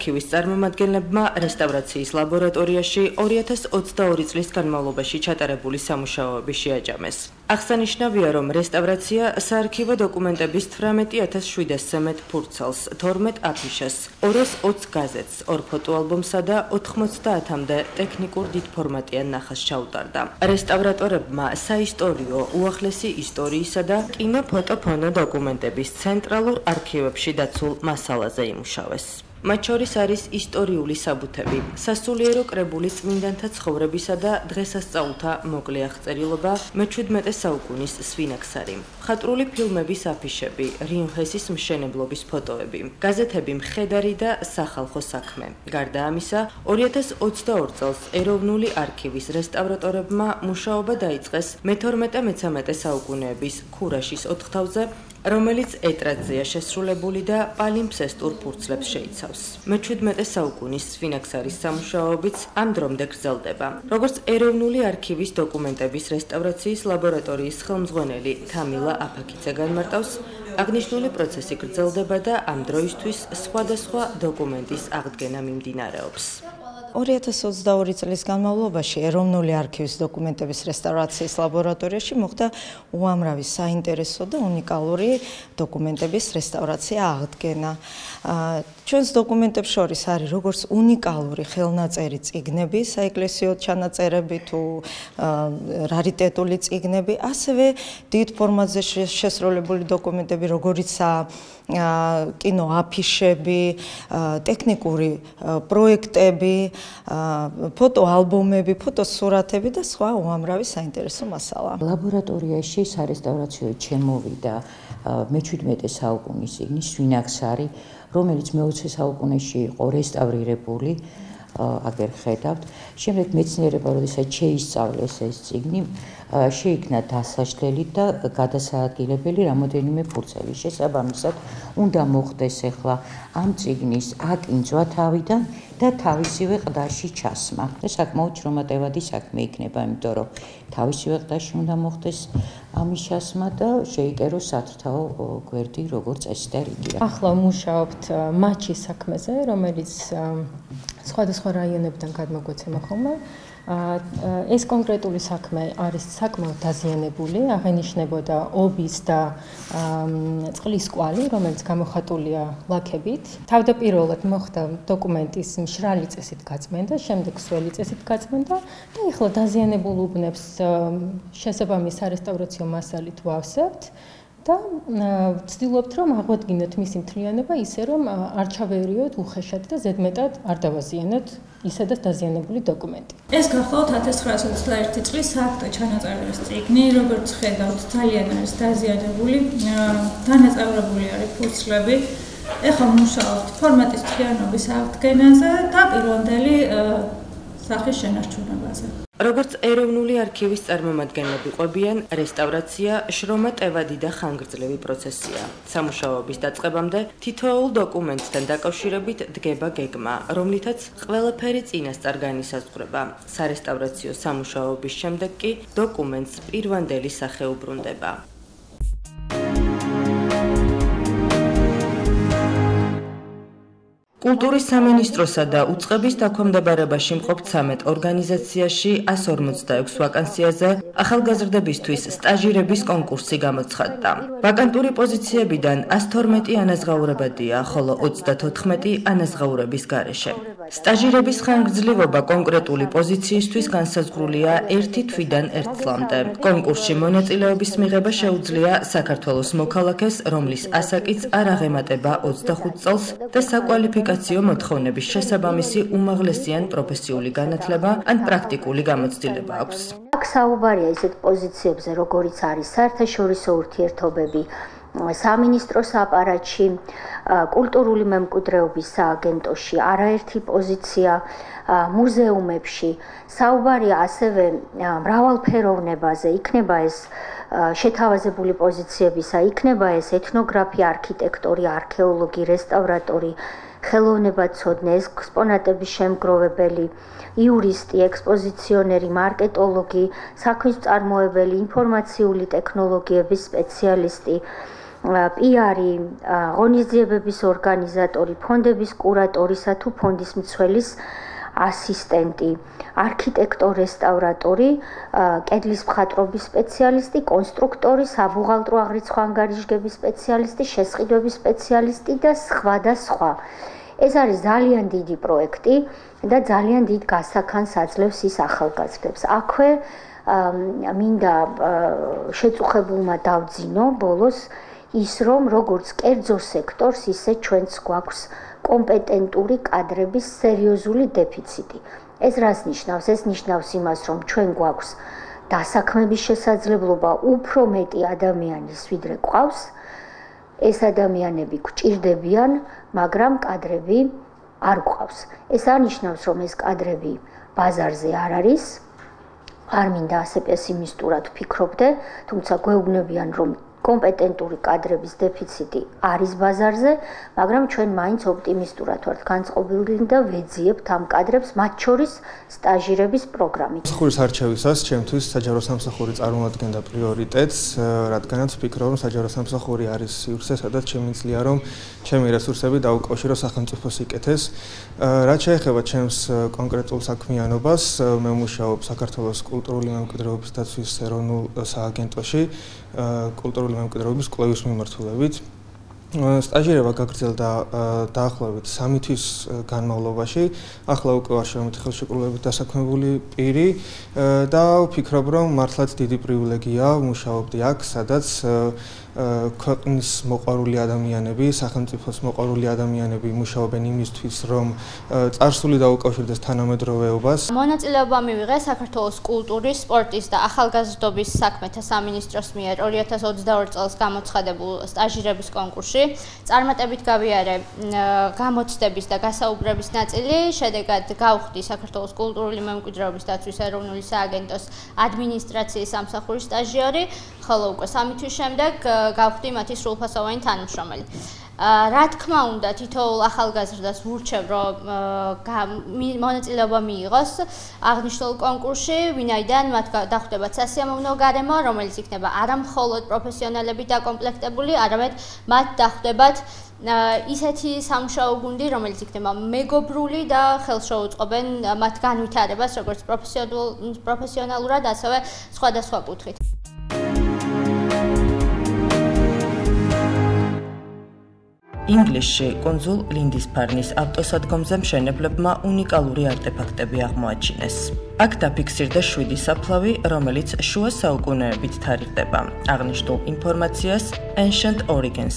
არქივის წარმომადგენლებმა რესტავრაციის ლაბორატორიაში 2022 წლის განმავლობაში ჩატარებული სამუშაოები შეაჯამეს. აღსანიშნავია, რომ რესტავრაცია საარქივო დოკუმენტების 18700-ზე მეტ ფურცელს, 12 აფიშას, 220 გაზეთს, ორ ფოტოალბომსა და 90-მდე ტექნიკურ დიდფორმატიან ნახაზს ჩაუტარდა. რესტავრატორებმა საისტორიო, უახლესი ისტორიისა და კინოფოტოფონო დოკუმენტების ცენტრალურ არქივებში დაცულ მასალაზე იმუშავეს. მათ შორის არის ისტორიული საბუთები, სასულიერო კრებული წმინდანთა ცხოვრებისა და დღესასწაულთა მოკლე აღწერილობა მე-17 საუკუნის სვინაქსარი, ხატრული ფილმების აფიშები, რიუნჰესის მშენებლობის ფოტოები, გაზეთები მხედარი და სახალხო საქმე. გარდა ამისა, 2022 წელს ეროვნული არქივის რესტავრატორებმა მუშაობა დაიწყეს მე-12-13 საუკუნეების ქურაშის 4-თავზე რომელიც ეტრატზეა შესრულებული და პალიმფსესტურ ფურცლებს შეიცავს. მე-17 საუკუნის სფინაქსარის სამუშაოებიც ამ დრომდე გრძელდება. როგორც ეროვნული არქივის დოკუმენტების რესტავრაციის ლაბორატორიის ხელმძღვანელი თამილა აფაკიძე განმარტავს, აღნიშნული პროცესი გრძელდება და ამ დროისთვის სხვადასხვა დოკუმენტის აღდგენა მიმდინარეობს. 2022 წლის განმავლობაში ეროვნული არქივის დოკუმენტების რესტავრაციის ლაბორატორიაში მოხდა უამრავი საინტერესო და უნიკალური დოკუმენტების რესტავრაცია აღდგენა. ჩვენს დოკუმენტებს შორის არის როგორც უნიკალური ხელნაწერი წიგნები, საეკლესიო ჩანაწერები თუ რარიტეტული წიგნები, ასევე დიდ ფორმატზე შესრულებული დოკუმენტები, როგორიცაა კინო აფიშები, ტექნიკური პროექტები, ფოტოალბომები, ფოტოსურათები და სხვა უამრავი საინტერესო მასალა. ლაბორატორიაში სარესტავრაციო ჩემოვიდა მე-17 საუკუნის იგნის სვინაქსარი რომელიც მე-20 საუკუნეში იყო რესტავრირებული აგერ ხედავთ. შემდეგ მეცნიერება როდესაც შეისწავლეს ეს ციგნი, შეიქმნა დასაშლელი და გადასაადგილებელი რამოდენიმე ფურცელი. შესაბამისად, უნდა მოხდეს ახლა ამ ციგნის აკინძვა თავიდან და თავისივე ყდაში ჩასმა. ეს საკმაოდ შრომატევადი საქმე იქნება, იმიტომ რომ თავისივე ყდაში უნდა მოხდეს ამის ჩასმა და შეიკეროს სათრთაო გვერდი როგორც წესი და რიგია. ახლა მუშაობთ მაჩის საქმეზე, რომელიც სხვადასხვა რაიონებიდან გადმოგვეცემა ხოლმე. ეს კონკრეტული საქმე არის საკმაოდ დაზიანებული, აღენიშნებოდა ობის და წყლის კვალი, რომელიც გამოხატულია ლაქებით. თავდაპირველად მოხდა დოკუმენტის მშრალი წესით გაწმენდა, შემდეგ სველი წესით გაწმენდა და ახლა დაზიანებულ უბნებს შესაბამის არესტავრაციო მასალით ვავსებთ. და ვცდილობთ რომ აღვადგინოთ მისი მთლიანობა ისე რომ არ ჩავერიოთ უხეშად და ზედმეტად არ დავაზიანოთ ისედაც დაზიანებული დოკუმენტი. ეს გახლავთ 1921 წლის სააქტო ჩანაწერი წიგნი, როგორც ხედავთ, ძალიან არის დაზიანებული, დანაწევრებული არის ფურცლები. ეხლა მუშაობთ ფორმატის მთლიანობის აღდგენაზე და პირვანდელი სახის შენარჩუნებაზე. როგორც ეროვნული არქივის წარმომადგენლები ყვებიან, რესტავრაცია შრომატევადი და ხანგრძლივი პროცესია. სამუშაოების დაწყებამდე თითოეულ დოკუმენტთან დაკავშირებით დგება გეგმა, რომლითაც ყველაფერი წინასწარ განისაზღვრება. სარესტავრაციო სამუშაოების შემდეგ კი დოკუმენტს პირვანდელი სახე უბრუნდება. კულტურის სამინისტროსა და უწყების დაქვემდებარებაში მყოფ 13 ორგანიზაციაში 146 ვაკანსიაზე ახალგაზრდებისთვის სტაჟირების კონკურსი გამოცხადდა. ვაკანტური პოზიციებიდან 112 ანაზღაურებადია, ხოლო 34 ანაზღაურების გარეშე. სტაჟირების ხანგრძლივობა კონკრეტული პოზიციისთვის განსაზღვრულია 1 თვიდან 1 წლამდე. კონკურსში მონაწილეობის მიღება შეუძლია საქართველოს მოქალაქეს, რომლის ასაკიც არ აღემატება 25 წელს და საკვალიფიკაციო კვალიფიკაციო მოთხოვნების შესაბამისი უმაღლესიან პროფესიული განათლება ან პრაქტიკული გამოცდილება აქვს. აქ საუბარია ისეთ პოზიციებზე, როგორიც არის საერთაშორისო ურთიერთობები, სამინისტროს აპარატში, კულტურული მემკვიდრეობის სააგენტოში, არაერთი პოზიცია მუზეუმებში. საუბარია ასევე მრავალფეროვნებაზე, იქნება ეს შეთავაზებული პოზიციებისა, იქნება ეს ეთნოგრაფი, არქიტექტორი, არქეოლოგი, რესტავრატორი, ხელოვნებაცოდნე, ექსპონატების შემგროვებელი, იურისტი, ექსპოზიციონერი, მარკეტოლოგი, საქმის წარმოებელი, ინფორმაციული ტექნოლოგიების სპეციალისტი, პიარი, ღონისძიებების ორგანიზატორი, ფონდების კურატორისა თუ ფონდის მცველის ასისტენტი, არქიტექტორ-რესტავრატორი, კედლის მხატვრობის სპეციალისტი, კონსტრუქტორი, საბუღალტრო აღრიცხვა ანგარიშგების სპეციალისტი, შესყიდვების სპეციალისტი და სხვა და სხვა. ეს არის ძალიან დიდი პროექტი და ძალიან დიდ გასახანს აძლევს ის ახალგაზრდებს. აქვე მინდა შეწუხებულმა დავძინო ბოლოს ის რომ როგორც კერძო სექტორს ისე ჩვენც გვაქვს კომპეტენტური კადრების სერიოზული დეფიციტი. ეს რას ნიშნავს? ეს ნიშნავს იმას, რომ ჩვენ გვაქვს დასაქმების შესაძლებლობა უფრო მეტი ადამიანის ვიდრე ყავს. ეს ადამიანები გვჭირდებიან, მაგრამ კადრები არ გვყავს. ეს არნიშნავს, რომ ეს კადრები ბაზარზე არ არის. არ მინდა ასე პესიმისტურად ვფიქრობდე, თუმცა გვეუბნებიან, რომ კომპეტენტური კადრების დეფიციტი არის ბაზარზე, მაგრამ ჩვენ მაინც ოპტიმისტურად ვართ განწყობილნი და ვეძიებთ ამ კადრებს, მათ შორის სტაჟირების პროგრამით. სამსახურის არჩევისას ჩემთვის საჯარო სამსახური წარმოადგენდა პრიორიტეტს, რადგანაც ვფიქრობ, რომ საჯარო სამსახური არის სივრცე, სადაც შემიძლია რომ ჩემი რესურსები დაუკავშირო სახელმწიფო სიკეთეს. რაც შეეხება ჩემს კონკრეტულ საქმიანობას, მე მუშაობ საქართველოს კულტურული მემკვიდრეობის დაცვის ეროვნულ სააგენტოში. კულტურული მემკვიდრეობის კვლევის მიმართულებით. სტაჟირება გაგრძელდა დაახლოებით 3 თვის განმავლობაში. ახლა უკვე ვარ შემოთი ხელშეკრულებით დასაქმებული პირი და ვფიქრობ, რომ მართლაც დიდი პრივილეგია მუშაობდი აქ, სადაც ქვეყნის მოყვარული ადამიანები, სახელმწიფოს მოყვარული ადამიანები მუშაობენ იმისთვის, რომ წარსული დაუკავშირდეს თანამედროვეობას. მონაწილეობა მივიღე საქართველოს კულტურის, სპორტის და ახალგაზრდობის საქმეთა სამინისტროს მიერ 2022 წელს გამოცხადებულ სტაჟირების კონკურსში. წარმატებით გავიარე გამოცდების და გასაუბრების ნაწილი, შედეგად გავხდი საქართველოს კულტურული მემკვიდრეობის დაცვის ეროვნული სააგენტოს ადმინისტრაციის სამსახურის სტაჟიორი, ხოლო უკვე სამი თვის შემდეგ გავხდი მათი სრულფასოვანი თანამშრომელი. რა თქმა უნდა, თითოეულ ახალგაზრდას ვურჩევ, რომ მონაწილეობა მიიღოს აღნიშნულ კონკურსში, ვინაიდან მათ დახვდებათ სასიამოვნო გარემო, რომელიც იქნება არა მხოლოდ პროფესიონალები დაკომპლექტებული, არამედ მათ დახვდებათ ისეთი სამშაო გუნდი, რომელიც იქნება მეგობრული და ხელს შეუწყობენ მათ განვითარებას, როგორც პროფესიონალურად, ასევე სხვადასხვა კუთხით. ინგლისში კონძულ ლინდისფარნის ავტოსადგომზე მშენებლებმა უნიკალური არტეფაქტები აღმოაჩინეს. აქ დაფიქსირდა 7 საფლავი, რომელიც შუა საუკუნეებით თარიღდება. აღნიშნულ ინფორმაციას Ancient Origins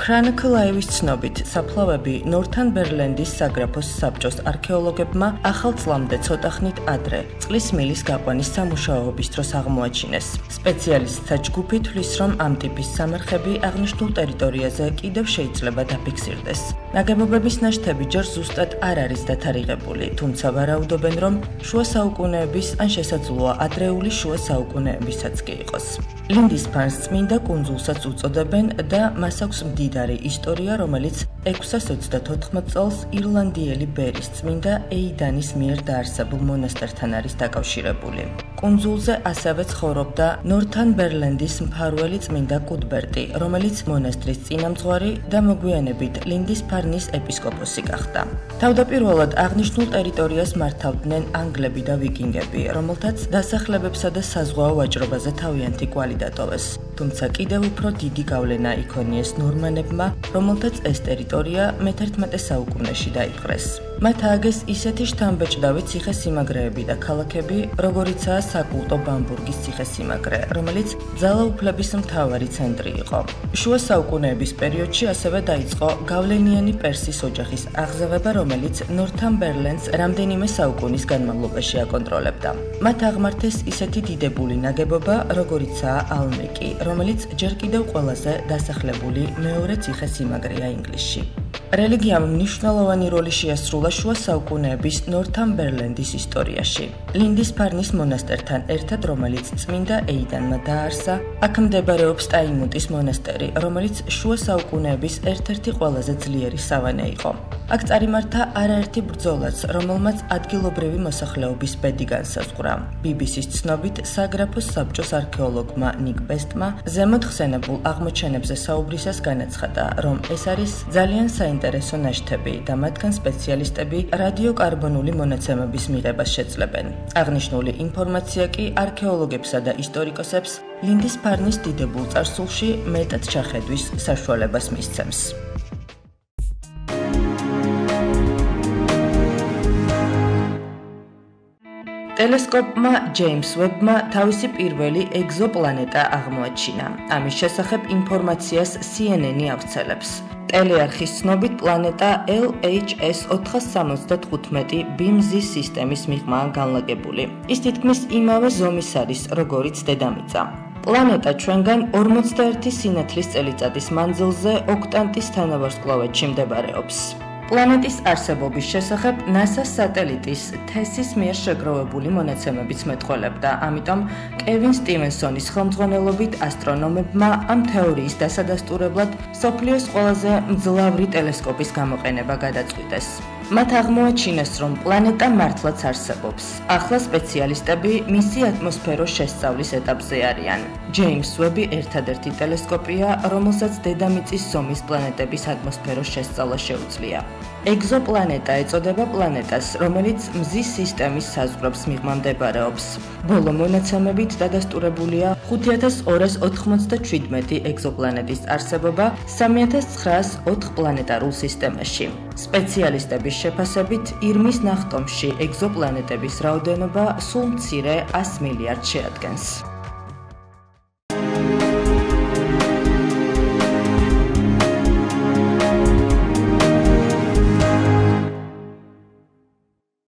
იავრცელებს. კრანკლაივის ცნობით, საფლავები ნორთანბერლენდის საგრაფოს საბჭოს არქეოლოგებმა ახალ წლამდე ცოტახნით ადრე წყლის მილის გაყვანის სამუშაოების დროს აღმოაჩინეს. სპეციალისტთა ჯგუფი თვლის, რომ ამ ტიპის სამარხები აღნიშნულ ტერიტორიაზე კიდევ შეიძლება დაფიქსირდეს. ნაგებობების ნაშთები ჯერ ზუსტად არ არის დათარიღებული, თუმცა ვარაუდობენ, რომ შუა საუკუნეების ან შესაძლოა ადრეული შუა საუკუნეებისაც კი იყოს. ლინდის ფანს წმინდა კონძულსაც უწოდებენ და მას აქვს მდიდარი ისტორია, რომელიც 624 წელს ირლანდიელი ბერის წმინდა ეიდანის მიერ დაარსებულ მონასტერთან არის დაკავშირებული. კონძულზე ასევე ცხოვრობდა ნორთანბერლენდის მფარველი წმინდა კუდბერტი, რომელიც მონასტრის წინამძღვარი და მოგვიანებით ლინდის ფარნის ეპისკოპოსი გახდა. თავდაპირველად აღნიშნულ ტერიტორიას მართავდნენ ანგლები და ვიკინგები, რომელთაც დასახლებებსა და საზღვაო ვაჭრობაზე თავიანთი კვალი დატოვეს. თუმცა კიდევ უფრო დიდი გავლენა იქონიეს ნორმანებმა, რომელთაც ეს ტერიტორია მე-11 საუკუნეში დაიპყრეს. მათ ააგეს ისეთი შთამბეჭდავი ციხე-სიმაგრეები და ქალაქები, როგორიცაა საკულტო ბამბურგის ციხე-სიმაგრე, რომელიც ძალაუფლების მთავარი ცენტრი იყო. შუა საუკუნეების პერიოდში ასევე დაიწყო გავლენიანი პერსის ოჯახის აღზევება, რომელიც ნორთამბერლენდს რამდენიმე საუკუნის განმავლობაში აკონტროლებდა. მათ აღმართეს ისეთი დიდებული ნაგებობა, როგორიცაა ალმეკი, რომელიც ჯერ კიდევ ყველაზე დასახლებული მეორე ციხე-სიმაგრეა ინგლისში. რელიგიამ მნიშვნელოვანი როლი შეასრულა შუა საუკუნეების ნორთამბერლენდის ისტორიაში. ლინდის ფარნის მონასტერთან ერთად, რომელიც წმინდა ეიდანმა დაარსა, აქ მდებარეობს ტაიმუტის მონასტერი, რომელიც შუა საუკუნეების ერთ-ერთი ყველაზე ძლიერი სავანე იყო. აქ წარიმართა არაერთი ბრძოლაც, რომელმაც ადგილობრივი მოსახლეობის ბედი განსაზღვრა. BBC-ს ცნობით, საგრაფოს საბჭოს არქეოლოგმა ნიკ ბესტმა ზემოთ ხსენებულ აღმოჩენებზე საუბრისას განაცხადა, რომ ეს არის ძალიან საინტერესო ნაშთები და მათგან სპეციალისტები რადიოკარბონული მონაცემების მიღებას შეძლებენ. აღნიშნული ინფორმაცია კი არქეოლოგებსა და ისტორიკოსებს ლინდის ფარნის დიდებულ წარსულში მეტად ჩახედვის საშუალებას მისცემს. ტელესკოპმა ჯეიმს ვებმა თავისი პირველი ეგზოპლანეტა აღმოაჩინა. ამის შესახებ ინფორმაციას CNN-ი ავრცელებს. ტელეარხის ცნობით პლანეტა LHS 475 BIMZ სისტემის მიღმაა განლაგებული. ის თითქმის იმავე ზომის არის, როგორიც დედამიწა. პლანეტა ჩვენგან 41 სინათლის წელიწადის მანძილზე ოქტანტის თანავარსკვლავედში მდებარეობს. პლანეტის არსებობის შესახებ NASA-ს სატელიტის TESS-ის მიერ შეგროვებული მონაცემებიც მეტყოლებდა. ამიტომ კევინ სტივენსონის ხელმძღვანელობით ასტრონომებმა ამ თეორიის დასადასტურებლად სოფლიოს ყველაზე მძლავრი ტელესკოპის გამოყენება გადაწყვიტეს. მათ აღმოაჩინეს, რომ პლანეტა მართლაც არსებობს. ახლა სპეციალისტები მისი ატმოსფეროს შესწავლის ეტაპზე არიან. ჯეიმს ვები ერთადერთი ტელესკოპია, რომელსაც დედამიწის ზომის პლანეტების ატმოსფეროს შესწავლა შეუძლია. ეგზოპლანეტა ეწოდება პლანეტას, რომელიც მზის სისტემის საზღვრებს მიღმამდებრარეობს. ბოლო მონაცემებით დადასტურებულია 5297 ეგზოპლანეტის არსებობა 3904 პლანეტარულ სისტემაში. სპეციალისტების შეფასებით, ირმის ნახტომში ეგზოპლანეტების რაოდენობა სულ მცირე 100 მილიარდ შეადგენს.